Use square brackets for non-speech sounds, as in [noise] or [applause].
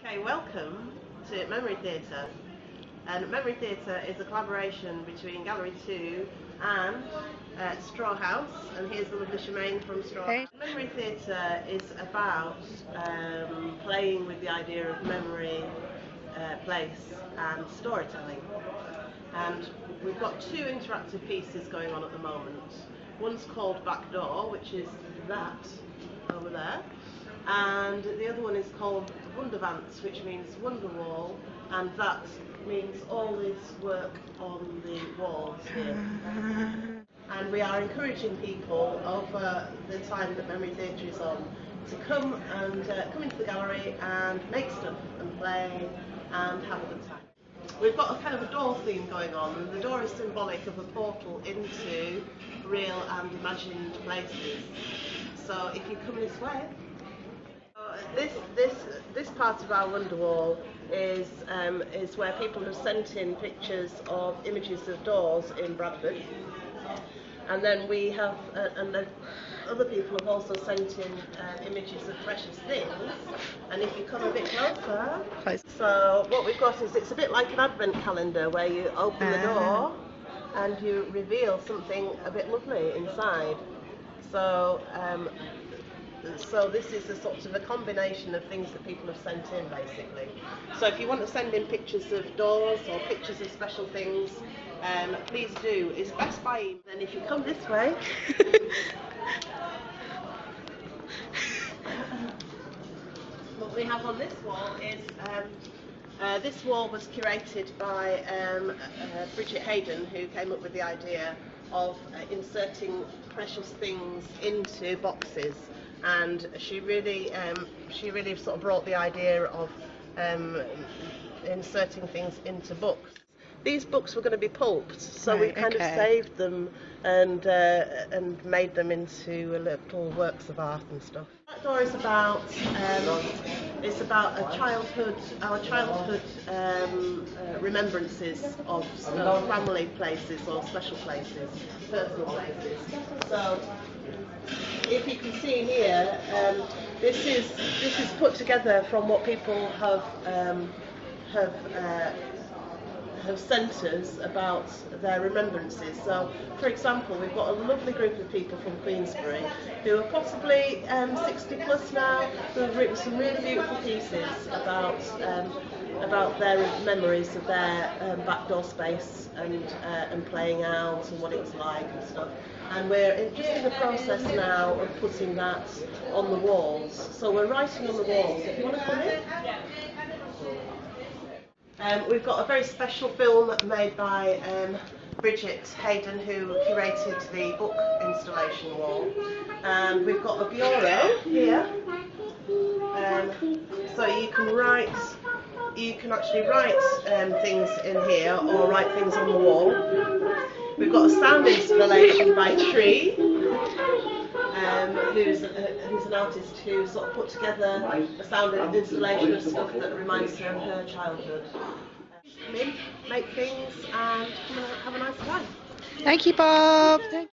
Okay, welcome to Memory Theatre. And Memory Theatre is a collaboration between Gallery 2 and uh, Straw House. And here's the lovely Shemaine from Straw Hey. House. Memory Theatre is about um, playing with the idea of memory, uh, place and storytelling. And we've got two interactive pieces going on at the moment. One's called Back Door, which is that over there. And the other one is called Wunderwand, which means Wonder Wall, and that means all this work on the walls here. [laughs] And we are encouraging people over the time that Memory Theatre is on to come and uh, come into the gallery and make stuff and play and have a good time. We've got a kind of a door theme going on, and the door is symbolic of a portal into real and imagined places. So if you come this way, uh, this this this part of our Wonderwall is um, is where people have sent in pictures of images of doors in Bradford, and then we have uh, and then other people have also sent in uh, images of precious things. And if you come a bit closer, Close. so what we've got is it's a bit like an advent calendar where you open the Ah. door and you reveal something a bit lovely inside. So um, so this is a sort of a combination of things that people have sent in basically. So if you want to send in pictures of doors or pictures of special things, um, please do. It's best by email. Then if you come this way, [laughs] what we have on this wall is um, uh, this wall was curated by um, uh, Bridget Hayden, who came up with the idea of uh, inserting precious things into boxes, and she really, um, she really sort of brought the idea of um, inserting things into books. These books were going to be pulped, so we kind okay. of saved them and uh, and made them into little works of art and stuff. That door is about um, it's about a childhood, our childhood um, uh, remembrances of uh, family places or special places, personal places. So if you can see here, um, this is this is put together from what people have um, have. Uh, have sent us about their remembrances. So, for example, we've got a lovely group of people from Queensbury who are possibly um, 60 plus now, who have written some really beautiful pieces about um, about their memories of their um, backdoor space and uh, and playing out and what it was like and stuff. And we're in, just in the process now of putting that on the walls. So we're writing on the walls. If you want to come in. Um, we've got a very special film made by um, Bridget Hayden, who curated the book installation wall. And we've got a bureau here, um, so you can write. You can actually write um, things in here or write things on the wall. We've got a sound installation by Tree, um, who's, uh, who's an artist who sort of put together a sound installation of stuff that reminds her of her childhood. Come in, make things, and have a nice time. Thank you, Bob. Thank-